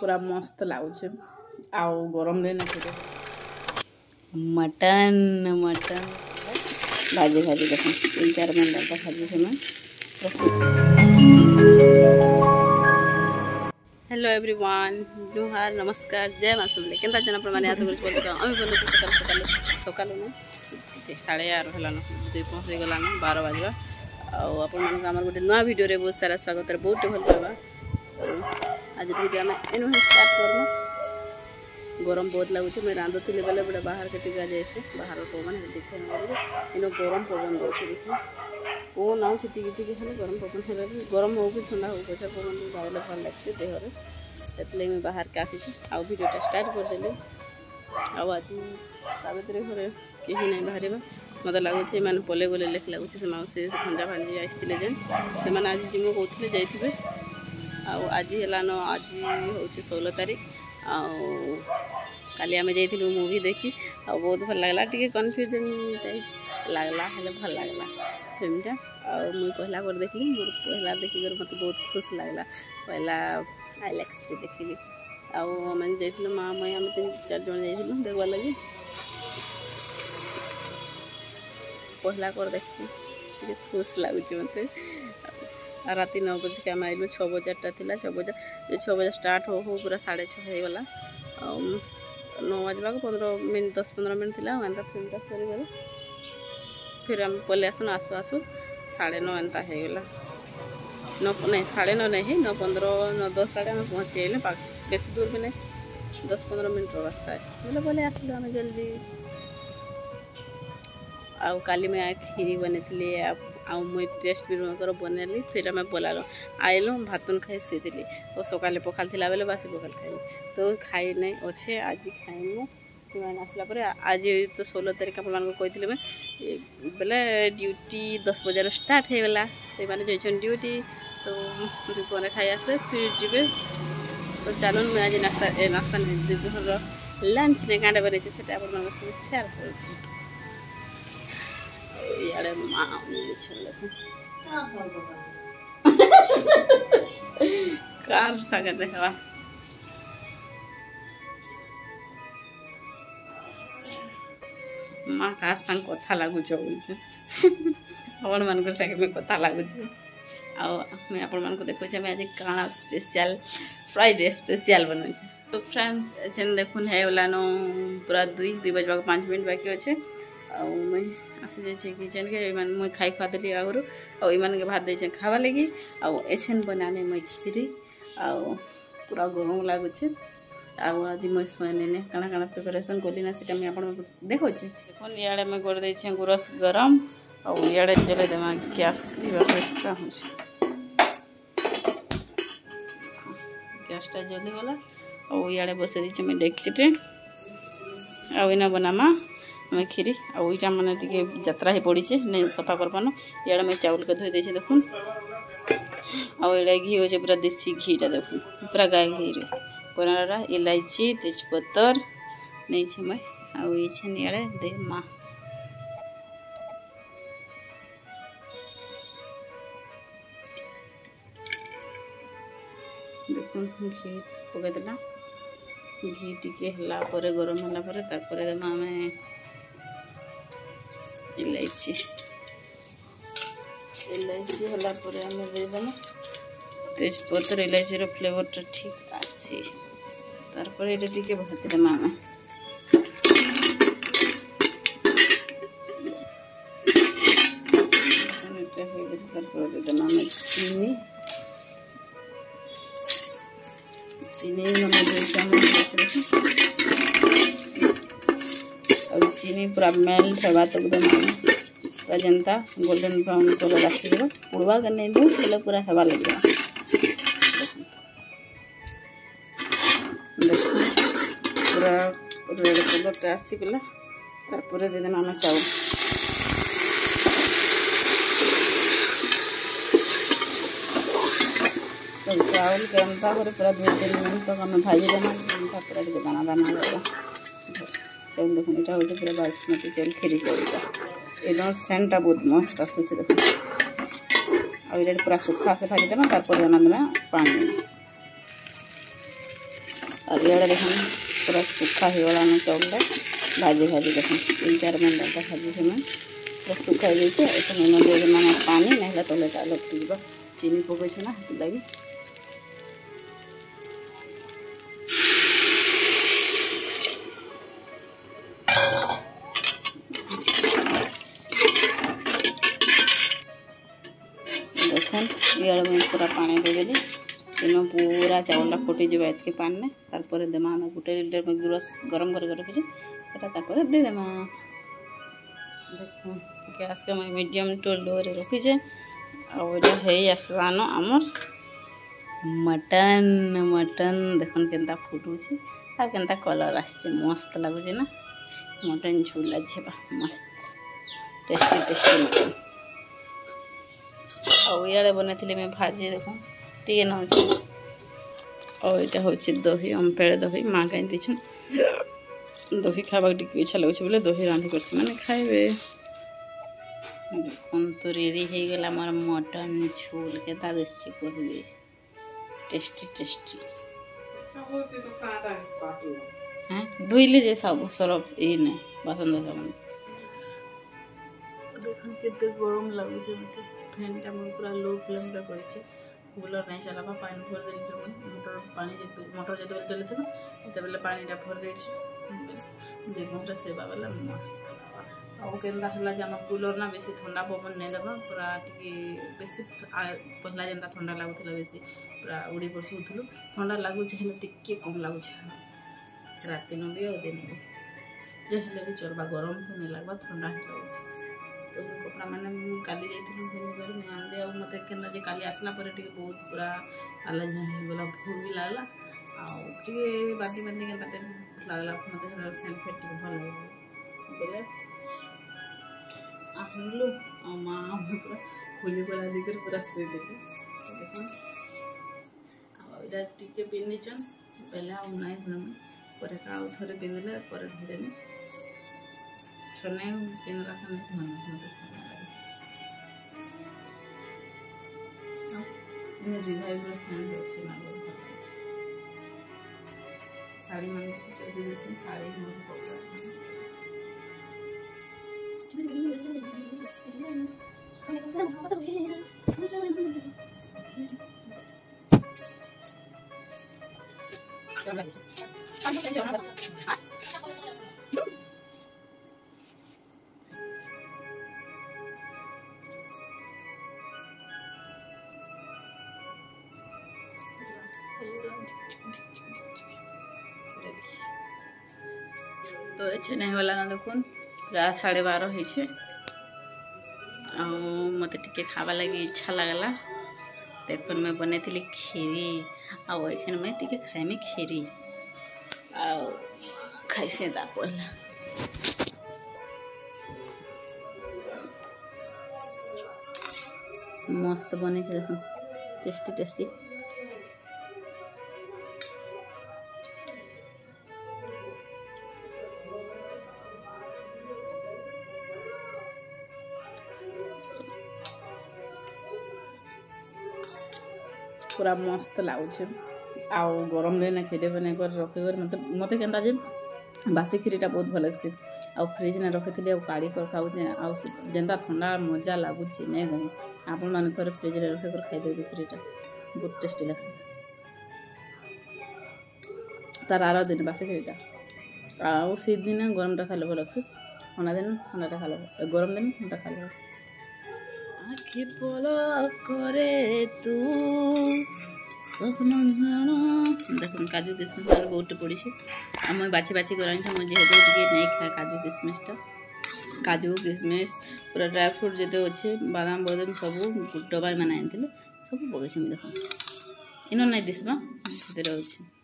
पूरा मस्त लगुचे आउ गरम दिन मटन मटन भाजी भाजी देख तीन चार मिनट डालता भाजी से हेलो एवरीवन जोहार नमस्कार जय माँ सबले के मैंने आशा कर सकाल सकाल साढ़े आर है दुई पहुँच गलान बार बाजवा आउ गोटे नुआ भिडे बहुत सारा स्वागत बहुत भल पाया आज आम एनु स्टार्ट कर गरम बहुत लगुच रांधु रांधुले बोले गोटे बाहर के टीका जाएसी बाहर पवन देखे इन गरम पवन दूसरे देखे पवन आऊँ टिके टिके खाली गरम पवन हो गरम हो कि थंडा हो पचा पवन गाला भल लगे देहर से मुझे बाहर के आसी आडियोटा स्टार्ट करदे आज घर कहीं ना बाहर मत लगुच पल गले से मौसम खंजा भाजी आज जेन से आज जी मुझे जाइए आज हैलान आज हूँ षोलो तारीख आम जाइल मुवि देखी बहुत भल लगला टी कन्फ्यूजन टाइप लगला हेल्ला भल लगला फिल्मटा आ मुझ पहला बार देखी मोर पहला देखिक मत बहुत खुश लगला पहला आईलैक्स देखी आम जाइलु माँ मई आम तीन चार जन जा देखा लगे पहला कर देखी खुश लगुच मत रात नौ बजे आम आइलु छः बजे चार्टा था छः बजे छः बजे स्टार्ट हो हो पूरा साढ़े छःगला नौ बजा पंद्रह मिनट दस पंद्रह मिनट थी एंता सर सरगल फिर आम पल आसन आसू आसु साढ़े नौ एंता है नहीं साढ़े नौ नहीं नौ पंद्रह नौ दस साढ़े आम पहुँची गल बेस दूर भी नहीं दस पंद्रह मिनट रास्ता है पल आस जल्दी आ का मैं खीरी बनी ଆଉ ମୁଇଁ ଟେଷ୍ଟ ବି ମକର ବନେଇଲି ଫିର୍ ଆମେ ବୋଲାଲୁ ଆଇଲୁ ଭାତୁନ ଖାଇ ଶୋଇଥିଲି ଓ ସକାଳେ ପଖାଲ ଥିଲା ବେଲେ ବାସି ପଖାଲ ଖାଇଲି ତ ଖାଇ ନାଇଁ ଅଛେ ଆଜି ଖାଇମୁ ସେମାନେ ଆସିଲା ପରେ ଆଜି ତ ଷୋହଳ ତାରିଖ ଆପଣମାନଙ୍କୁ କହିଥିଲି ବେଲେ ଡ୍ୟୁଟି ଦଶ ବଜାର ଷ୍ଟାର୍ଟ ହେଇଗଲା ସେମାନେ ଯାଇଛନ୍ତି ଡ୍ୟୁଟି ତ ଦୁପୁରରେ ଖାଇ ଆସିବେ ଫିର୍ ଯିବେ ତ ଚାଲୁନ୍ ମୁଁ ଆଜି ନାସ୍ତା ଏ ନାସ୍ତା ନାହିଁ ଦୁପୁରର ଲଞ୍ଚ ନେଇ କାଁଟା ବନେଇଛି ସେଟା ଆପଣମାନଙ୍କ ସଙ୍ଗେ ସେୟାର କରୁଛି আরে মা মেয়ে ছেলে কার সাগে দেখা মা কার সাঙ্গ কথা লাগুছ বলছে ଆପଣ ମାନଙ୍କର ସାଙ୍ଗେ କଥା ଲାଗୁଛି ଆଉ ଆମେ ଆପଣମାନଙ୍କୁ ଦେଖୁଛେ ଆମେ ଆଜି କାଣା ସ୍ପେଶିଆଲ ଫ୍ରାଇଡ଼େ ସ୍ପେଶିଆଲ ବନଉଛେ ତ ଫ୍ରେଣ୍ଡସ୍ ଯେନ୍ ଦେଖୁନ୍ ହେଇଗଲାନ ପୁରା ଦୁଇ ଦୁଇ ବଜବାକ ପାଞ୍ଚ ମିନିଟ୍ ବାକି ଅଛେ आई आसी जाइए किचेन के मुई खाई खुआ देली आगु आमान भात दे खावा लगी आछेन बनाने मुई खीरी आ गरम लगुचे आज मुई शुएने का प्रिपेरेसन कली ना सीटा मुझे आप देखे देखो इे मुझे गोड़ दे गुरस गरम आड़े चले दे गैस चाहिए गैसटा जलीगला आड़े बस देखे डेक्चटे आना बनामा ମୁଇଁ କ୍ଷୀରି ଆଉ ଇଟା ମାନେ ଟିକେ ଯାତ୍ରା ହେଇ ପଡ଼ିଛେ ନାଇଁ ସଫା କରବାନ ଇଆଡ଼େ ମୁଇଁ ଚାଉଲ୍କେ ଧୋଇ ଦେଇଛେ ଦେଖୁନ୍ ଆଉ ଏଇଟା ଘି ଅଛେ ପୁରା ଦେଶୀ ଘିଟା ଦେଖୁନ୍ ପୁରା ଗାଈ ଘିରେ ପରାଟା ଇଲାଇଚି ତେଜପତର ନେଇଛେ ମୁଇଁ ଆଉ ଇଛେ ଇଆଡ଼େ ଦେ ମା' দেখুন ঘি পকাইদেলা ঘি টিকিয়ে হেলা পরে গরম হেলা পরে তারপরে দেবা ଆମେ ଇଲାଇଚି ଇଲାଇଚି ହେଲା ପରେ ଆମେ ଦେଇଦେମା ତେଜପତ୍ର ଇଲାଇଚିର ଫ୍ଲେଭରଟା ଠିକ୍ ଆସି ତାପରେ ଏଇଟା ଟିକେ ଭାଜିଦେମା ଆମେ তারপরে দিলাম আমি চিনি চিনি মানে দুই চামচ ଚିନି ପୁରା ମେଲ୍ଟ ହେବା ତକ ଦେମା ପୁରା ଯେନ୍ତା ଗୋଲ୍ଡେନ୍ ବ୍ରାଉନ୍ କଲର୍ ଆସିଯିବ ପୁଡ଼ବାକେ ନେଇ ଦଉ ହେଲେ ପୁରା ହେବା ଲାଗିବ ଦେଖୁ ପୁରା ରେଡ଼୍ କଲର୍ଟା ଆସିଗଲା ତାପରେ ଦେଇଦେମା ଆମେ ଚାଉଳ चावल के अंता पूरा धो दिन तक हमें भाजी देना अंता पूरा दाना दाना लगा কারণ দেখুন এটা হচ্ছে পুরো বাসমতি তেল ফেরি যাওয়া এটা সেন্টটা বহুত মস্ত আসুছে দেখুন আর এটা পুরা শুখা আসে ঢালি দেবা তারপরে জানা দেবা পানি আর এটা দেখুন পুরা শুখা হয়ে গেল আমার চাউলটা ভাজি ভাজি দেখুন তিন চার মিনিট ডালটা ভাজিছে মানে পুরা শুখা হয়ে যাইছে এখন অন্য দিয়ে দেবা আমার পানি নাহলে তোলে ডাল লটকি যাব চিনি পকাইছো না হাতের লাগে ଇଆଡ଼େ ମୁଇଁ ପୁରା ପାଣି ଦେଇଦେଲି ଦିନ ପୁରା ଚାଉଳଟା ଫୁଟିଯିବ ଏତିକି ପାଣିରେ ତାପରେ ଦେମା ଆମେ ଗୋଟେ ଲିଟର ଗୁରସ ଗରମ କରିକି ରଖିଛି ସେଟା ତାପରେ ଦେଇଦେମା ଦେଖ ଗ୍ୟାସ୍କେ ମୁଇଁ ମିଡ଼ିୟମ୍ ଟୁ ଲୋରେ ରଖିଛେ ଆଉ ଏଇଟା ହେଇ ଆସଲାନ ଆମର୍ ମଟନ୍ ମଟନ୍ ଦେଖୁନ୍ କେନ୍ତା ଫୁଟୁଛି ଆଉ କେନ୍ତା କଲର୍ ଆସିଛି ମସ୍ତ ଲାଗୁଛି ନା ମଟନ୍ ଝୁଲ୍ ଆଜି ହେବା ମସ୍ତ ଟେଷ୍ଟି ଟେଷ୍ଟି ମଟନ୍ ଆଉ ଇଆଡ଼େ ବନେଇଥିଲି ମୁଁ ଭାଜି ଦେଖୁନ୍ ଟିକେ ନଉଛି ଆଉ ଏଇଟା ହେଉଛି ଦହି ଅମ୍ପେଡ଼ ଦହି ମା' କାହିଁ ଦେଇଛନ୍ ଦହି ଖାଇବାକୁ ଟିକେ ଇଚ୍ଛା ଲାଗୁଛି ବୋଲେ ଦହି ରାନ୍ଧି କରୁଛି ମାନେ ଖାଇବେ ଦେଖନ୍ତୁ ରେଡ଼ି ହେଇଗଲା ମୋର ମଟନ୍ ଝୋଲ୍ କେନ୍ତା ଦିଶୁଛି କହିବେ ଟେଷ୍ଟି ଟେଷ୍ଟି হ্যাঁ ধুইলে যে সব সরব এই নে বাসন দেখা କେତେ দেখুন কেতে গরম ଫ୍ୟାନ୍ଟା ମୁଁ ପୁରା ଲୋ ଫ୍ଲେମ୍ରେ କରିଛି ବୁଲର୍ ନାଇଁ ଚାଲାବା ପାଣି ଭରି ଦେଲି ଜମି ମଟର ପାଣି ମଟର ଯେତେବେଳେ ଚଲେଇଥିଲୁ ସେତେବେଳେ ପାଣିଟା ଭରି ଦେଇଛି ବେଗୁନଟା ସେବା ବେଲେ ମସ୍ତ ଆଉ କେନ୍ତା ହେଲା ଯେ ଆମ କୁଲର୍ ନା ବେଶୀ ଥଣ୍ଡା ପବନ ନାଇଁ ଦେବା ପୁରା ଟିକେ ବେଶୀ ପହିଲା ଯେନ୍ତା ଥଣ୍ଡା ଲାଗୁଥିଲା ବେଶୀ ପୁରା ଉଡ଼ି ବସୁଥିଲୁ ଥଣ୍ଡା ଲାଗୁଛି ହେଲେ ଟିକେ କମ୍ ଲାଗୁଛି ରାତିନୁ ବି ଆଉ ଦିନୁ ବି ଯେ ହେଲେ ବି ଚଲ୍ବା ଗରମ ତ ନାଇଁ ଲାଗ୍ବା ଥଣ୍ଡା ହିଁ ଲାଗୁଛି ତ କପଡ଼ାମାନେ ମୁଁ କାଲି ଯାଇଥିଲି ପିନ୍ଧିବାରୁ ଆଣିଲି ଆଉ ମୋତେ କେନ୍ତା ଯେ କାଲି ଆସିଲା ପରେ ଟିକେ ବହୁତ ପୁରା ପାଲା ହେଇଗଲା ଭୋକ ବି ଲାଗ୍ଲା ଆଉ ଟିକେ ବାକି ବାନ୍ଧି କେନ୍ତା ଟାଇମ୍ ଲାଗ୍ଲା ମୋତେ ସେନ୍ ଫେର୍ ଟିକେ ଭଲ ଲାଗିଲା ବୋଲେ ଆସିଲୁ ଆଉ ମାଆ ଆମେ ପୁରା ଖୋଲି ଖୋଲା ଦେଇକରି ପୁରା ଶୋଇଦେଲୁ ଦେଖ ଆଉ ଏଇଟା ଟିକେ ପିନ୍ଧିଛନ୍ ବେଲେ ଆଉ ନାଇଁ ଧୋଇମି ପରେ ଆଉ ଥରେ ପିନ୍ଧିଲେ ପରେ ଧୋଇଦେମି ଛନେ କେନ୍ଦ୍ର ଖାନେ ଧନ ମୋତେ ରିଭାଇଭର ସାଣ୍ଡ ଅଛି ନା ବହୁତ ଭଲ ଅଛି ଶାଢ଼ୀମାନଙ୍କୁ ଯଦି ଦେସି ଶାଢ଼ୀ ମୋର ପକଡ଼ ଚଲା তো ছেনেগলান দেখুন রাত সাড়ে বার হয়েছে মতো টিকি খাবার লাগে ইচ্ছা লাগলা দেখুন মুই বনাইলি ক্ষীরি আইসন মুই টিকি খাইমি ক্ষীরি আইসে তা পড়লা মস্ত বনাইছে দেখুন টেস্টি টেস্টি ପୁରା ମସ୍ତ ଲାଗୁଛେ ଆଉ ଗରମ ଦିନେ ସେଇଟା ବନେଇ କରି ରଖିକରି ମୋତେ ମୋତେ କେନ୍ତା ଯେ ବାସି କ୍ଷୀରିଟା ବହୁତ ଭଲ ଲାଗ୍ସି ଆଉ ଫ୍ରିଜ୍ନେ ରଖିଥିଲି ଆଉ କାଢ଼ି କରି ଖାଉଛେ ଆଉ ଯେନ୍ତା ଥଣ୍ଡା ମଜା ଲାଗୁଛି ନାଇଁ ଗମ ଆପଣମାନେ ଥରେ ଫ୍ରିଜ୍ରେ ରଖିକରି ଖାଇଦେବେ କ୍ଷୀରିଟା ବହୁତ ଟେଷ୍ଟି ଲାଗ୍ସି ତାର ଆର ଦିନ ବାସି କ୍ଷୀରିଟା ଆଉ ଶୀତ ଦିନେ ଗରମଟା ଖାଇଲେ ଭଲ ଲାଗ୍ସି ଥଣ୍ଡା ଦିନ ଥଣ୍ଡାଟା ଖାଇଲେ ଗରମ ଦିନ ଥଣ୍ଡା ଖାଇଲେ আখি পল করে তু দেখুন কাজু কিসমিস আমার বউটে পড়েছে আমি বাছি বাছি করে আনছি আমার যেহেতু টিকিয়ে নেই খায় কাজু কিসমিসটা কাজু কিসমিস পুরো ড্রাই ফ্রুট যেতে হচ্ছে বাদাম বদাম সবু ডবাই মানে আনিলে সব পকাইছি আমি দেখুন ইনো নাই দিসমা ভিতরে হচ্ছে